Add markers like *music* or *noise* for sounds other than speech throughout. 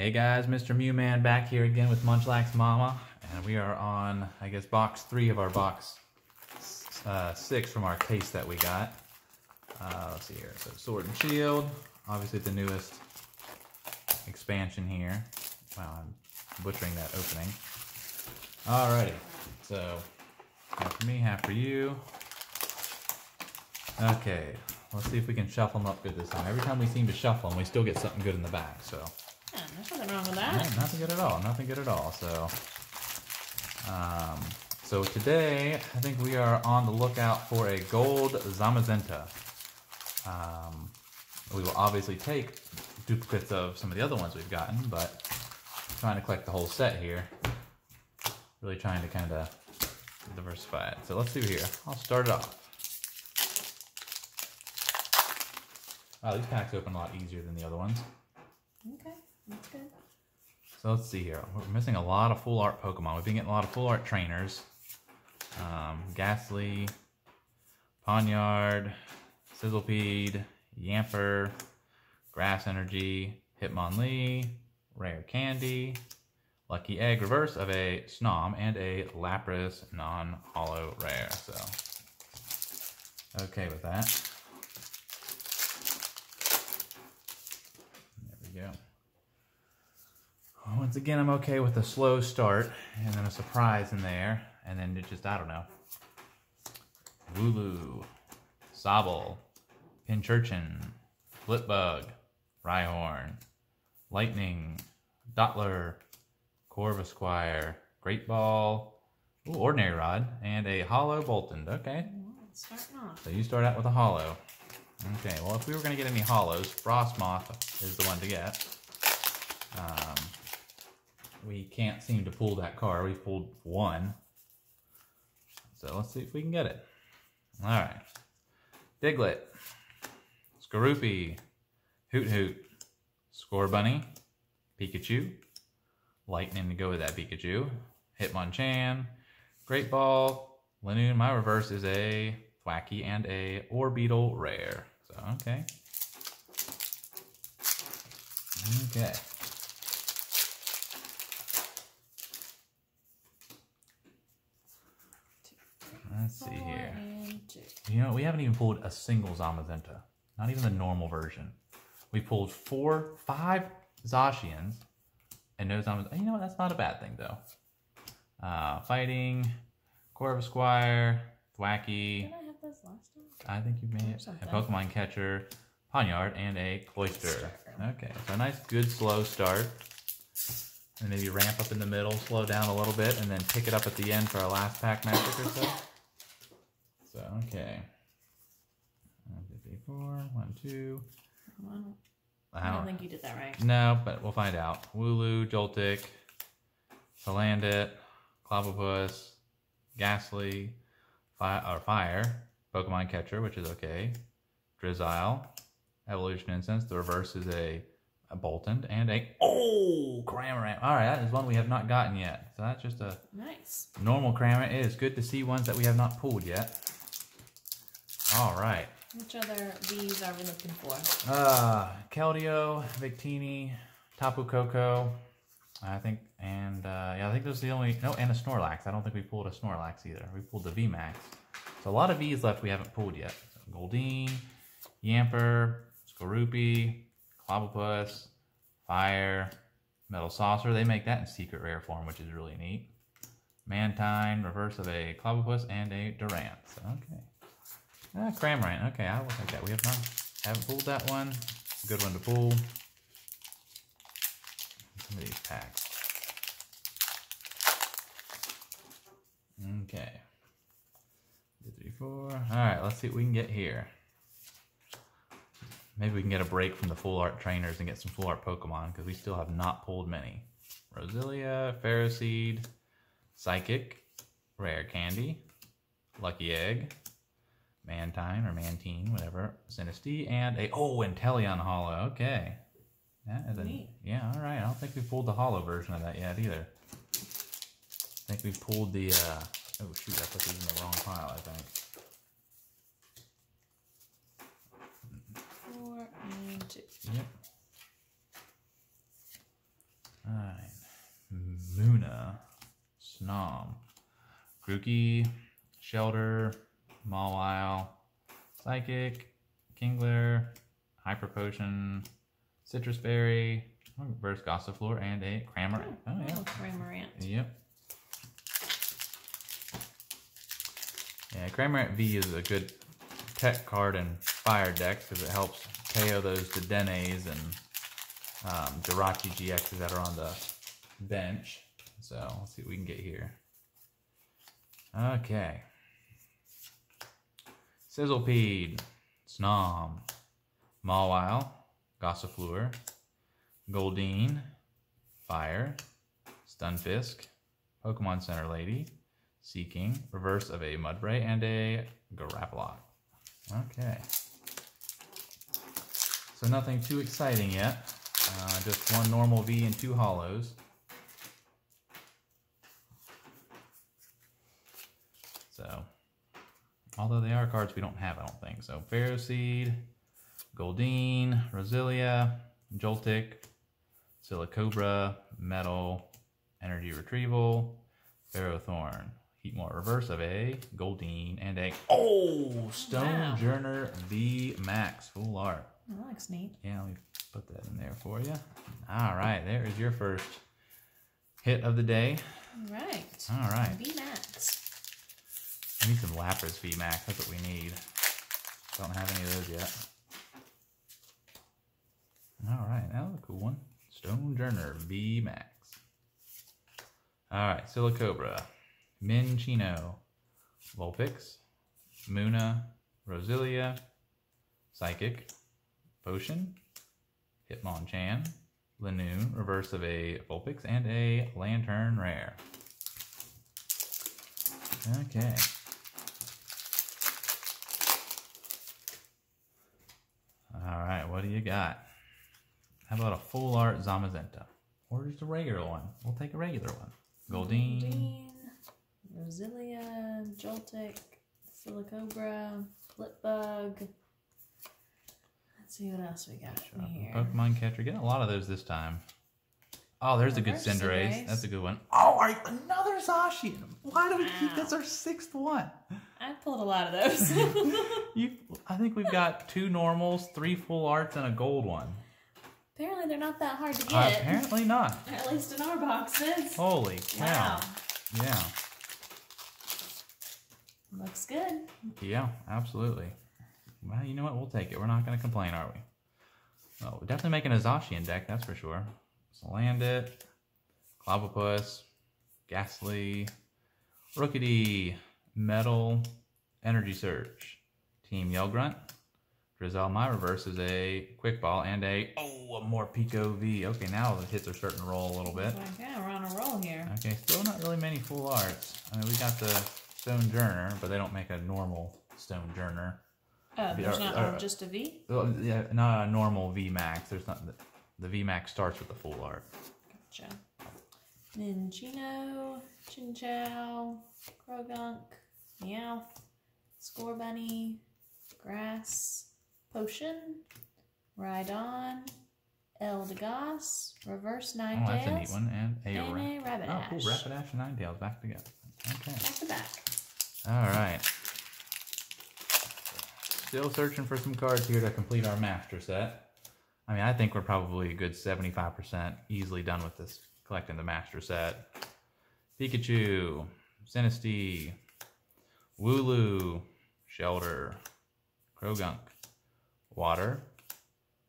Hey guys, Mr. Mew Man back here again with Munchlax Mama, and we are on, I guess, box three of our box uh, six from our case that we got. Uh, let's see here. So Sword and Shield, obviously the newest expansion here. Wow, I'm butchering that opening. Alrighty, so half for me, half for you. Okay, let's see if we can shuffle them up good this time. Every time we seem to shuffle them, we still get something good in the back. So there's nothing wrong with that. nothing good at all. Nothing good at all. So, um, so today I think we are on the lookout for a gold Zamazenta. Um, we will obviously take duplicates of some of the other ones we've gotten, but trying to collect the whole set here. Really trying to kind of diversify it. So let's see here. I'll start it off. Wow, these packs open a lot easier than the other ones. Okay. So let's see here. We're missing a lot of full art Pokemon. We've been getting a lot of full art trainers. Um, Gastly, Pawniard, Sizzlepede, Yamper, Grass Energy, Hitmonlee, Rare Candy, Lucky Egg Reverse of a Snom, and a Lapras non-holo rare. So, okay with that. There we go. Once again, I'm okay with a slow start and then a surprise in there, and then it just, I don't know. Wooloo, Sobble, Pincurchin, Blipbug, Rhyhorn, Lightning, Dottler, Corvisquire, Great Ball, ooh, Ordinary Rod, and a Holo Boltund. Okay, Well, starting off. so you start out with a Holo. Okay, well, if we were going to get any Holos, Frosmoth is the one to get. Um, we can't seem to pull that car. We've pulled one. So let's see if we can get it. All right. Diglett, Skorupi, Hoothoot, Score Bunny. Pikachu, Lightning to go with that Pikachu, Hitmonchan, Great Ball, Linoone. My reverse is a Thwackey and a Orbeetle rare. So, okay. Okay. Let's see here. You know, we haven't even pulled a single Zamazenta. Not even the normal version. We pulled four, five Zacians, and no Zamazenta. You know what? That's not a bad thing, though. Uh, fighting, Corvisquire, Thwackey. Did I have this last time? I think you made it. A. Pokemon Catcher, Pawniard, and a Cloyster. Okay, so a nice, good, slow start. And maybe ramp up in the middle, slow down a little bit, and then pick it up at the end for our last pack magic or so. So, okay. One, two, three, four. One, two. Well, I I don't think you did that right. no, but we'll find out. Wooloo, Joltik, Salandit, Clobbopus, Gastly, Fire, or Fire, Pokemon Catcher, which is okay, Drizzile, Evolution Incense. The reverse is a, a Boltund, and a oh Cramorant. All right, that is one we have not gotten yet. So that's just a Nice. normal Cramorant. It is good to see ones that we have not pulled yet. All right. Which other V's are we looking for? Uh, Keldeo, Victini, Tapu Koko, I think, and uh, yeah, I think those are the only, no, and a Snorlax. I don't think we pulled a Snorlax either. We pulled the VMAX. So a lot of V's left we haven't pulled yet. So Goldeen, Yamper, Skorupi, Clobbopus, Fire, Metal Saucer. They make that in secret rare form, which is really neat. Mantine, reverse of a Clobbopus, and a Durant. Okay. Ah, Cramorant. Okay, I will take that. We have not haven't pulled that one. Good one to pull. Some of these packs. Okay. Two, three, four. All right, let's see what we can get here. Maybe we can get a break from the full art trainers and get some full art Pokemon because we still have not pulled many. Roselia, Ferroseed, Psychic, Rare Candy, Lucky Egg, Mantine or Mantine, whatever, Sinistea, and a oh, Inteleon Holo. Okay, that is a Neat. yeah. All right, I don't think we pulled the Holo version of that yet either. I think we pulled the. uh Oh shoot, I put these in the wrong pile. I think. Four and two. Yep. Munna, Snom, Grookey, Shelter, Mawile, Psychic, Kingler, Hyper Potion, Citrus Berry, Reverse Gossifleur, and a Cramorant. Oh, yeah. Oh, Cramorant. Yep. Yeah, Cramorant V is a good tech card in fire decks because it helps KO those Dedenes and um, Jirachi GXs that are on the bench. So let's see what we can get here. Okay. Sizzlepede, Snom, Mawile, Gossifleur, Goldeen, Fire, Stunfisk, Pokemon Center Lady, Seaking, reverse of a Mudbray, and a Garapalot. Okay. So nothing too exciting yet. Uh, just one normal V and two holos. So, although they are cards we don't have, I don't think. So, Ferroseed, Goldeen, Roselia, Joltik, Silicobra, Metal, Energy Retrieval, Ferrothorn, Heatmor Reverse of a Goldeen, and a Oh Stone Wow. Journer V Max full art. That looks neat. Yeah, let me put that in there for you. All right, there is your first hit of the day. All right. All right, V Max. We need some Lapras V Max. That's what we need. Don't have any of those yet. All right, that was a cool one. Stonjourner V Max. All right, Silicobra, Minccino, Vulpix, Munna, Roselia, Psychic, Potion, Hitmonchan, Linoone, reverse of a Vulpix, and a Lanturn Rare. Okay. All right, what do you got? How about a full art Zamazenta? Or just a regular one? We'll take a regular one. Goldeen. Goldeen, Roselia, Joltik, Silicobra, Blipbug. Let's see what else we got in here. Pokemon Catcher. Getting a lot of those this time. Oh, there's a good Cinderace. Cinderace. That's a good one. Oh, all right, another Zacian. Why do we keep Wow. this our sixth one? I pulled a lot of those. *laughs* *laughs* You, I think we've got two normals, three full arts, and a gold one. Apparently, they're not that hard to Uh, get. apparently not. At least in our boxes. Holy cow. Wow. Yeah. Looks good. Yeah, absolutely. Well, you know what? We'll take it. We're not going to complain, are we? Well, we're definitely making a Zacian deck, that's for sure. Salandit, Clobbopus, Gastly, Rookidee, Metal, Energy Search, Team Yellgrunt, Drizzile My Reverse is a Quick Ball, and a, oh, a Morpeko V. Okay, now the hits are starting to roll a little bit. Okay, we're on a roll here. Okay, still not really many full arts. I mean, we got the Stonjourner, but they don't make a normal Stonjourner. Oh, there's Or- not or- just a V? Yeah, not a normal V Max. There's not the, the V Max starts with the full art. Gotcha. Minccino, Chinchou, Croagunk, Meowth, Scorbunny, Grass, Potion, Rhydon, Eldegoss, Reverse Oh, Ninetales, that's a neat one. And a, and ra- a Rapidash. oh, cool. Rapidash and Ninetales back together. Okay. Back to back. All right. Still searching for some cards here to complete our master set. I mean, I think we're probably a good 75% easily done with this, collecting the master set. Pikachu, Sinistea, Wooloo, Shelter, Croagunk, Water,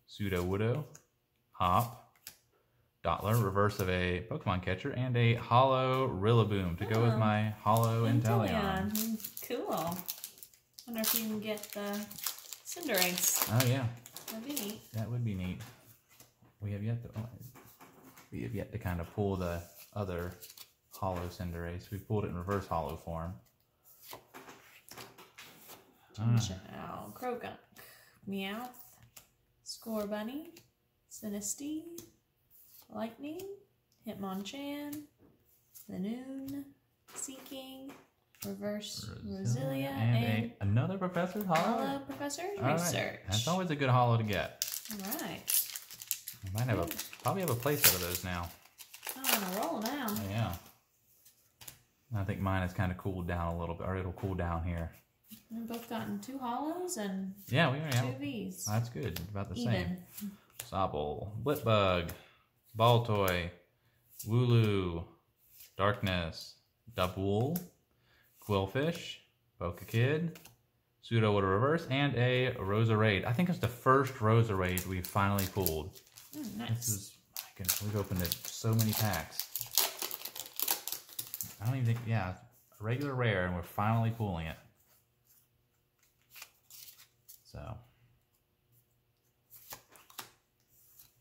Sudowoodo, Hop, Dottler, reverse of a Pokemon catcher, and a Holo Rillaboom to go with Oh. my Holo Inteleon. Cool. Wonder if you can get the Cinderace. Oh yeah, That'd be neat. that would be neat. We have yet to oh, we have yet to kind of pull the other holo Cinderace. We pulled it in reverse holo form. Ah, Chinchou, Croagunk, Meowth, Scorbunny, Sinistea, Lightning, Hitmonchan, Linoone, Seaking, Reverse Roselia, and, and, a, another Professor Holo. Hello Professor's All right. Research. That's always a good holo to get. Alright. We might have a probably have a playset of those now. Oh, I'm on a roll now. Yeah. I think mine has kind of cooled down a little bit, or it'll cool down here. We've both gotten two holos and Yeah, we already two have. V's. That's good. About the same. Even. Sobble, Blipbug, Baltoy, Wooloo, Darkness, Dubwool, Qwilfish, Poké Kid, Sudowoodo reverse, and a Roserade. I think it's the first Roserade we've finally pulled. Mm, This is, my goodness, we've opened it so many packs. I don't even think, yeah, regular rare, and we're finally pulling it. So,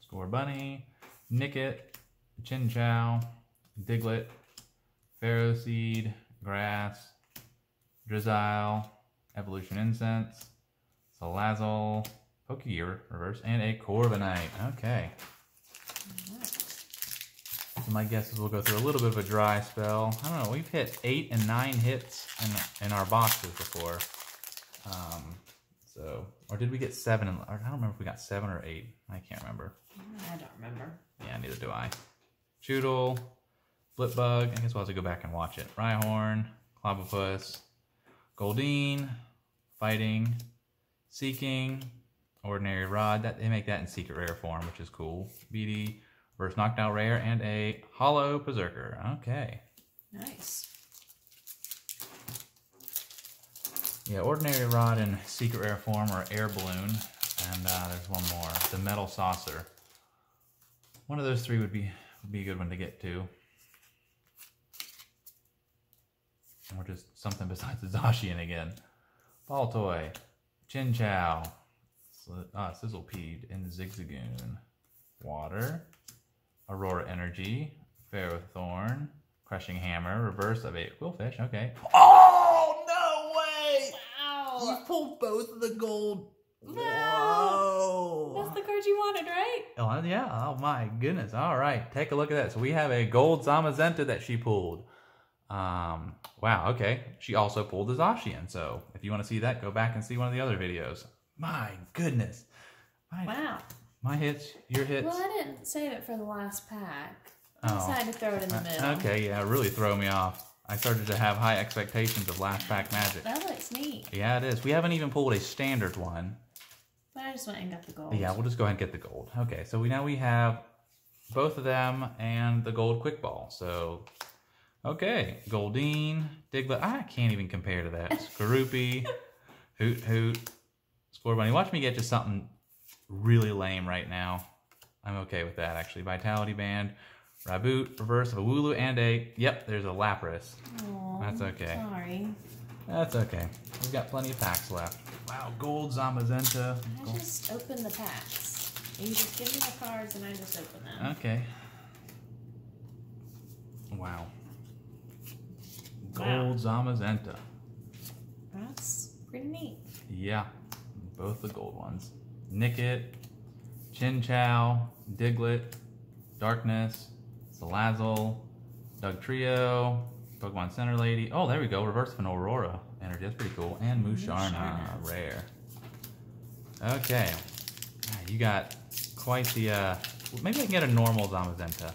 Scorbunny, Nickit, Chinchou, Diglett, Ferroseed, Grass, Drizzile, Evolution Incense, Salazzle, Pokegear reverse, and a Corviknight. Okay. So my guess is we'll go through a little bit of a dry spell. I don't know. We've hit eight and nine hits in in our boxes before. Um, so, or did we get seven? In, or I don't remember if we got seven or eight. I can't remember. I don't remember. Yeah, neither do I. Chewtle, Blipbug. I guess we'll have to go back and watch it. Rhyhorn, Clobbopus, Goldeen, Fighting, Seaking, Ordinary Rod. That they make that in secret rare form, which is cool. Bede, Reverse Knocked Out Rare, and a Holo Perrserker. Okay. Nice. Yeah, Ordinary Rod in secret rare form or Air Balloon. And uh, there's one more, the Metal Saucer. One of those three would be would be a good one to get to. Or just something besides the Zacian again. Baltoy, Chin Chow, uh, Sizzlepede, and Zigzagoon. Water, Aurora Energy, Ferrothorn, Crushing Hammer, reverse of a Qwilfish, okay. Oh! You pulled both of the gold. Wow. That's the card you wanted, right? Oh, yeah. Oh, my goodness. All right. Take a look at that. So we have a gold Zamazenta that she pulled. Um, wow. Okay. She also pulled the Zacian. So if you want to see that, go back and see one of the other videos. My goodness. My, Wow. my hits, your hits. Well, I didn't save it for the last pack. I Oh. decided to throw it in the Uh, middle. Okay. Yeah. Really throw me off. I started to have high expectations of last pack magic. That looks neat. Yeah, it is. We haven't even pulled a standard one. But I just went and got the gold. Yeah, we'll just go ahead and get the gold. Okay, so we now we have both of them and the gold quick ball. So, okay, Goldeen, Diglett. I can't even compare to that. Skorupi, *laughs* Hoothoot, Score Bunny. Watch me get to something really lame right now. I'm okay with that actually. Vitality Band, Raboot, reverse of a Wooloo, and a yep. There's a Lapras. Aw, That's okay. Sorry. That's okay. We've got plenty of packs left. Wow, gold Zamazenta. I Gold. just open the packs. You just give me the cards and I just open them. Okay. Wow. Wow. Gold Zamazenta. That's pretty neat. Yeah, both the gold ones. Nickit, Chinchou, Diglett, Darkness, Salazzle, Dugtrio, Pokemon Center Lady. Oh, there we go. Reverse of an Aurora energy. That's pretty cool. And Musharna, Musharna. rare. Okay. Ah, You got quite the. Uh, maybe I can get a normal Zamazenta.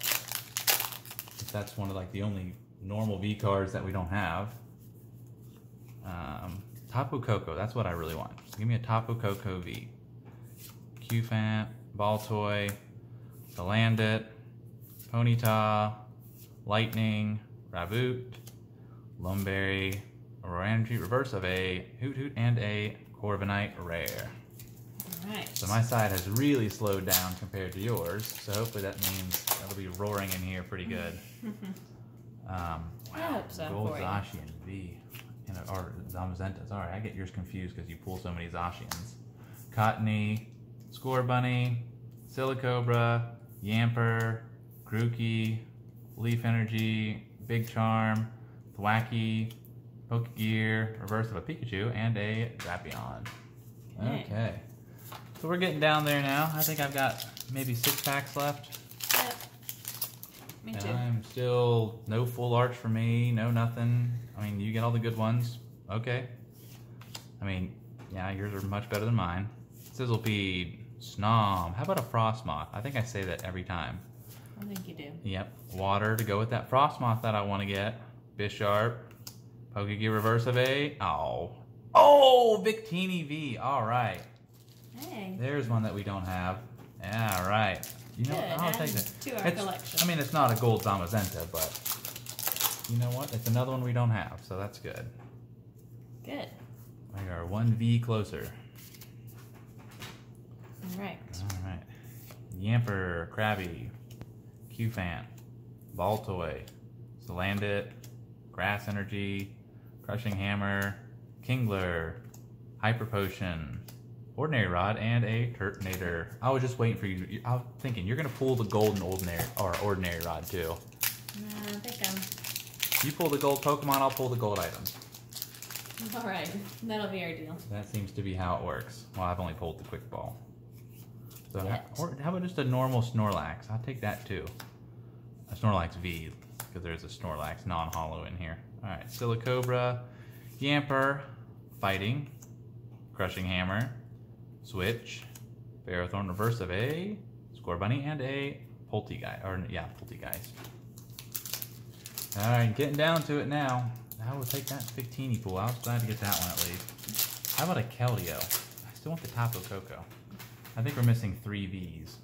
If that's one of like the only normal V cards that we don't have. Um, Tapu Koko, that's what I really want. Give me a Tapu Koko V. Cufant, Baltoy, Salandit, Ponyta, Lightning, Raboot, Lumberry, Orange, reverse of a Hoothoot, and a Corviknight rare. Alright. So my side has really slowed down compared to yours. So hopefully that means that'll be roaring in here pretty good. *laughs* Um, I wow, hope so gold. Zacian V. And, or Zamazenta. Sorry, I get yours confused because you pull so many Zacians. Cottonee, Score Bunny, Silicobra, Yamper, Grookey, Leaf Energy, Big Charm, Thwackey, Pokegear, reverse of a Pikachu, and a Drapion. Okay. So we're getting down there now. I think I've got maybe six packs left. Yep. Me And too. I'm still no full arch for me, no nothing. I mean, you get all the good ones. Okay. I mean, yeah, yours are much better than mine. Sizzlepede, Snom. How about a Frosmoth? I think I say that every time. I think you do. Yep. Water to go with that Frosmoth that I want to get. Bisharp. Pokegear Reverse of A. Oh. Oh, Victini V. All right. Hey. There's one that we don't have. Yeah, right. You know, Good. I'll add take that. to our It's- collection. I mean, it's not a gold Zamazenta, but you know what? It's another one we don't have, so that's good. Good. We are one V closer. All right. All right. Yamper, Krabby, Cufant, Baltoy, Salandit, Grass Energy, Crushing Hammer, Kingler, Hyper Potion, Ordinary Rod, and a Turtonator. I was just waiting for you. I was thinking you're gonna pull the golden ordinary or ordinary rod too. Uh, I think I'm. You pull the gold Pokemon, I'll pull the gold items. All right. That'll be our deal. That seems to be how it works. Well, I've only pulled the quick ball. So, how, Yet. or how about just a normal Snorlax? I'll take that too. A Snorlax V, because there's a Snorlax non-holo in here. All right, Silicobra, Yamper, Fighting, Crushing Hammer, Switch, Ferrothorn Reverse of a Scorbunny, and a Polteageist. Or yeah, Polteageist. All right, getting down to it now. I will take that Victini pool. I was glad to get that one at least. How about a Keldeo? I still want the Tapu Koko. I think we're missing three V's.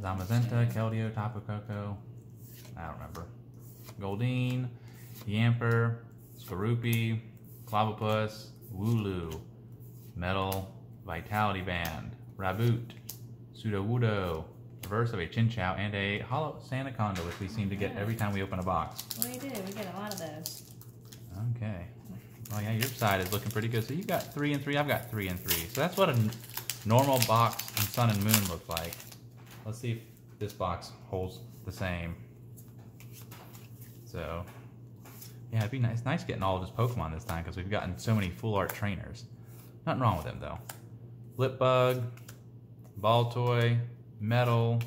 Zamazenta, Keldeo, Tapu Koko. I don't remember. Goldeen, Yamper, Skorupi, Clobbopus, Wooloo, Metal, Vitality Band, Raboot, Sudowoodo, Reverse of a Chinchou, and a Holo Sandaconda, which we seem to get every time we open a box. We do. We get a lot of those. Okay. Well, yeah, your side is looking pretty good. So you've got three and three. I've got three and three. So that's what a normal box in Sun and Moon look like. Let's see if this box holds the same. So, yeah, it'd be nice, nice getting all of his Pokemon this time because we've gotten so many full art trainers. Nothing wrong with them though. Blipbug, Baltoy, Metal,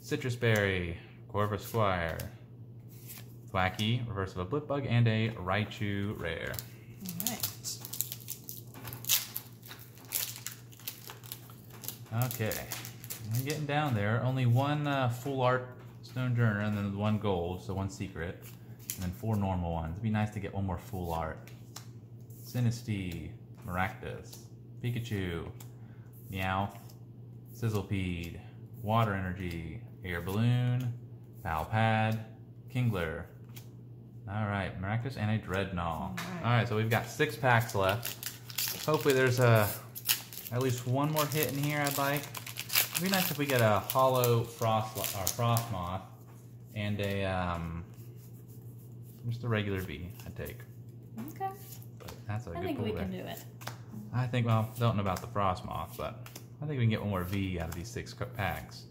Citrus Berry, Corvisquire, Thwackey, reverse of a Blipbug, and a Raichu rare. All right. Okay, I'm getting down there. Only one uh, full art Stonjourner, and then one gold, so one secret, and then four normal ones. It'd be nice to get one more full art. Sinistea, Maractus, Pikachu, Meowth, Sizzlepede, Water Energy, Air Balloon, Valpad, Kingler. All right, Maractus and a Drednaw. All right. All right, so we've got six packs left. Hopefully, there's a at least one more hit in here. I'd like. It'd be nice if we get a holo frost or Frosmoth and a um, just a regular V. I'd take, Okay. but that's a I good think we there. can do it. I think, well, don't know about the Frosmoth, but I think we can get one more V out of these six packs.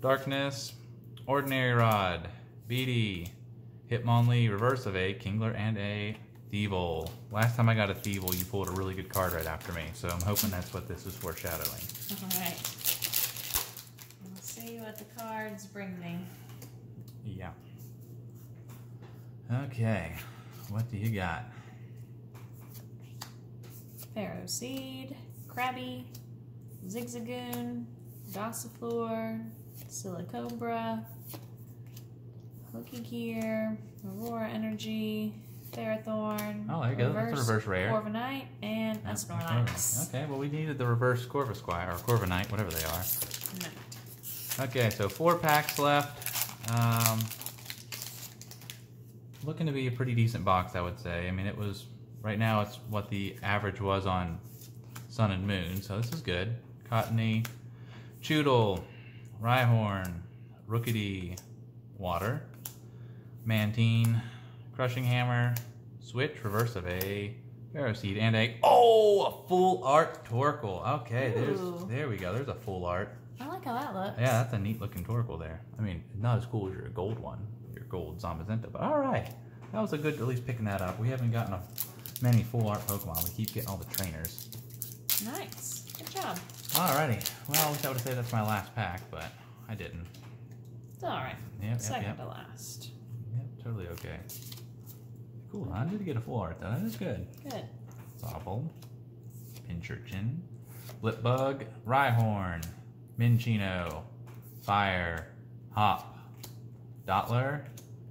Darkness, Ordinary Rod, Bede, Hitmonlee, Reverse of a Kingler, and a Thievul. Last time I got a Thievul, you pulled a really good card right after me, so I'm hoping that's what this is foreshadowing. All right. We'll see what the cards bring me. Yeah. Okay, what do you got? Ferroseed, Krabby, Zigzagoon, Gossifleur, Silicobra, Hooky Gear, Aurora Energy, Ferrothorn, Oh, there you go. That's a reverse rare. Corviknight, and Yep, Snorlax. Okay, well, we needed the reverse Corvisquire, or Corviknight, whatever they are. No. Okay, so four packs left. Um, looking to be a pretty decent box, I would say. I mean, it was right now. It's what the average was on Sun and Moon, so this is good. Cottonee, Chewtle, Rhyhorn, Rookidee, Water, Mantine, Crushing Hammer, Switch, Reverse of a Seed, and a oh, a full art Torkoal. Okay, there's there we go. There's a full art. I like how that looks. Yeah, that's a neat looking Torkoal there. I mean, not as cool as your gold one, your gold Zamazenta, but all right. That was a good, at least picking that up. We haven't gotten a, many full art Pokemon. We keep getting all the trainers. Nice. Good job. Alrighty. Well, I wish I would have said that's my last pack, but I didn't. It's all right. Yep, yep, Second yep. to last. Totally okay. Cool. I did get a full art though. That is good. Good. Sobble, Pincurchin, Blipbug, Rhyhorn, Minccino, Fire, Hop, Dottler,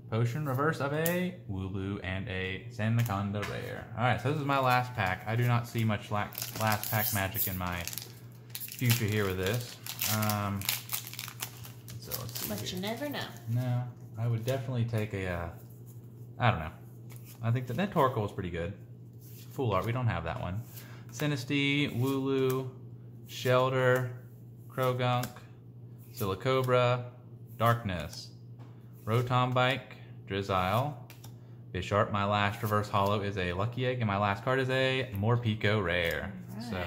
Potion, Reverse of a Wooloo, and a Sandaconda Rare. Alright, so this is my last pack. I do not see much la last pack magic in my future here with this. Um, so let's see But here. you never know. No, I would definitely take a. Uh, I don't know. I think that that Torkoal is pretty good. Full art, we don't have that one. Sinistea, Wooloo, Shelter, Croagunk, Silicobra, Darkness, Rotom Bike, Drizzile, Bisharp. My last reverse holo is a Lucky Egg, and my last card is a Morpeko Rare. So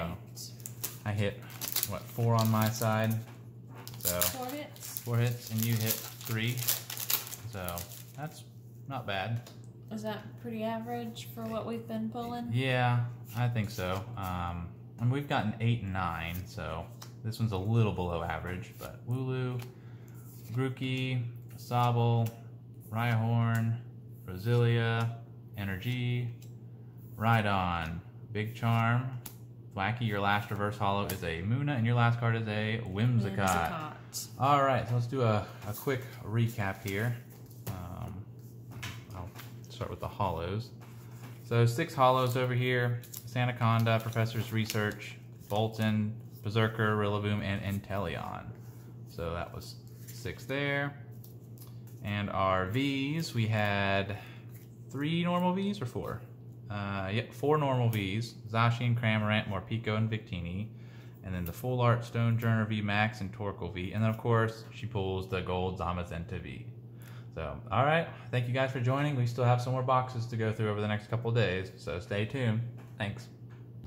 I hit what four on my side. So Four hits. four hits and you hit three. So that's not bad. Is that pretty average for what we've been pulling? Yeah, I think so. Um, and we've gotten eight and nine, so this one's a little below average. But Wooloo, Grookey, Sobble, Rhyhorn, Roselia, Energy, Rhydon, Big Charm, Wacky. Your last reverse holo is a Munna, and your last card is a Whimsicott. Whimsicott. All right, so let's do a, a quick recap here. Start with the holos. So six hollows over here. Sandaconda, Professor's Research, Boltund, Perrserker, Rillaboom, and Inteleon. So that was six there. And our Vs, we had three normal Vs or four? Uh, yep, four normal Vs. Zacian, Cramorant, Morpeko, and Victini. And then the Full Art Stonjourner V Max and Torkoal V. And then, of course, she pulls the gold Zamazenta V. So, all right. Thank you guys for joining. We still have some more boxes to go through over the next couple days. So stay tuned. Thanks.